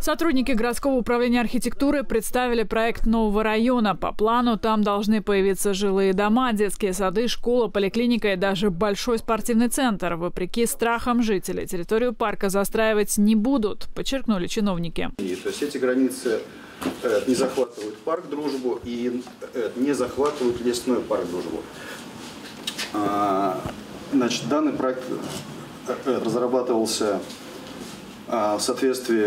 Сотрудники городского управления архитектуры представили проект нового района. По плану там должны появиться жилые дома, детские сады, школа, поликлиника и даже большой спортивный центр. Вопреки страхам жителей территорию парка застраивать не будут, подчеркнули чиновники. То есть эти границы э, не захватывают парк Дружбу и э, не захватывают лесной парк Дружбу. А, Значит, данный проект э, разрабатывался в соответствии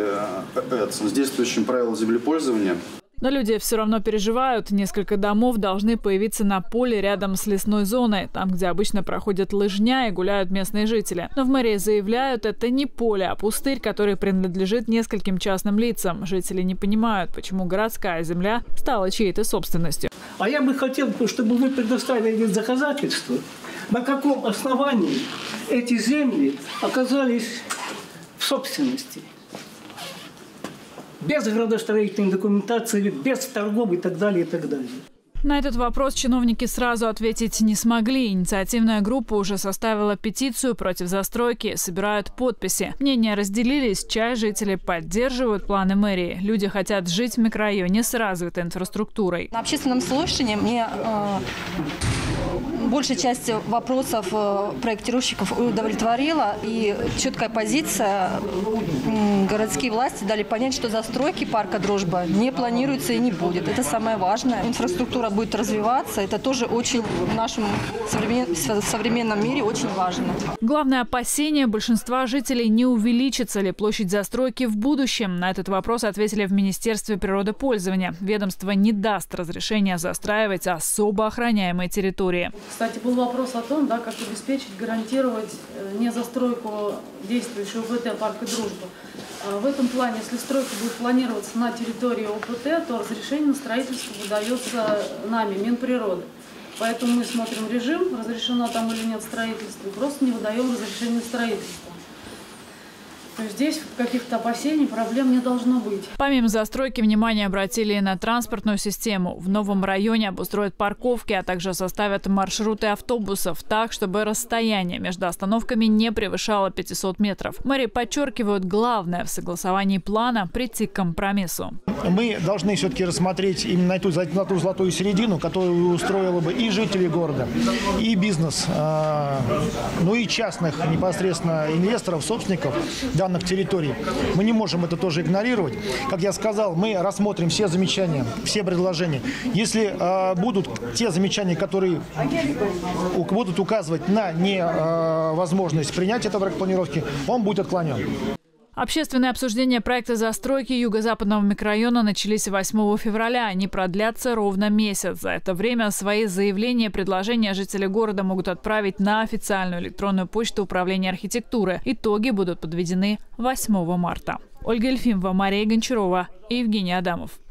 э, с действующим правилом землепользования. Но люди все равно переживают. Несколько домов должны появиться на поле рядом с лесной зоной, там, где обычно проходят лыжня и гуляют местные жители. Но в мэрии заявляют, это не поле, а пустырь, который принадлежит нескольким частным лицам. Жители не понимают, почему городская земля стала чьей-то собственностью. А я бы хотел, чтобы вы предоставили доказательства, на каком основании эти земли оказались собственности. Без градостроительной документации, без торгов и так далее, и так далее. На этот вопрос чиновники сразу ответить не смогли. Инициативная группа уже составила петицию против застройки, собирают подписи. Мнения разделились, часть жителей поддерживают планы мэрии. Люди хотят жить в микрорайоне с развитой инфраструктурой. На общественном слушании мне э, большая часть вопросов э, проектировщиков удовлетворила, и четкая позиция городские власти дали понять, что застройки парка «Дружба» не планируется и не будет. Это самое важное. Инфраструктура будет развиваться, это тоже очень в нашем современ- современном мире очень важно. Главное опасение большинства жителей не увеличится ли площадь застройки в будущем. На этот вопрос ответили в Министерстве природопользования. Ведомство не даст разрешения застраивать особо охраняемые территории. Кстати, был вопрос о том, да, как обеспечить, гарантировать э, не застройку действующей ОПТ парка «Дружба». А В этом плане, если стройка будет планироваться на территории ОПТ, то разрешение на строительство выдается нами, Минприроды. Поэтому мы смотрим режим, разрешено там или нет строительство, просто не выдаем разрешение на строительство. То есть здесь каких-то опасений, проблем не должно быть. Помимо застройки, внимание обратили и на транспортную систему. В новом районе обустроят парковки, а также составят маршруты автобусов так, чтобы расстояние между остановками не превышало 500 метров. Мэри подчеркивают, главное в согласовании плана – прийти к компромиссу. Мы должны все-таки рассмотреть именно эту, на ту золотую середину, которую устроила бы и жителей города, и бизнес, а, ну и частных непосредственно инвесторов, собственников данных территорий. Мы не можем это тоже игнорировать. Как я сказал, мы рассмотрим все замечания, все предложения. Если а, будут те замечания, которые будут указывать на невозможность принятия этого проекта планировки, он будет отклонен. Общественные обсуждения проекта застройки юго-западного микрорайона начались 8 февраля. Они продлятся ровно месяц. За это время свои заявления и предложения жители города могут отправить на официальную электронную почту Управления архитектуры. Итоги будут подведены 8 марта. Ольга Эльфимова, Мария Гончарова Евгений Адамов.